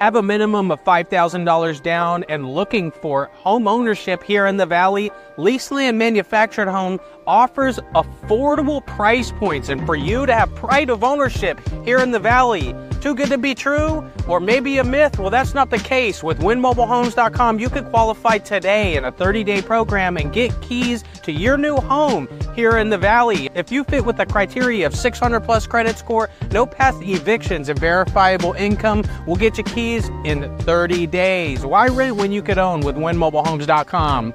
have a minimum of $5,000 down and looking for home ownership here in the Valley, Leaseland Manufactured Home offers affordable price points. And for you to have pride of ownership here in the Valley, too good to be true? Or maybe a myth? Well, that's not the case. With winmobilehomes.com, you can qualify today in a 30 day program and get keys to your new home here in the Valley. If you fit with the criteria of 600 plus credit score, no past evictions, and verifiable income, we'll get you keys in 30 days. Why rent when you could own with winmobilehomes.com?